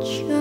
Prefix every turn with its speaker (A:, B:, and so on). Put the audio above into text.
A: church.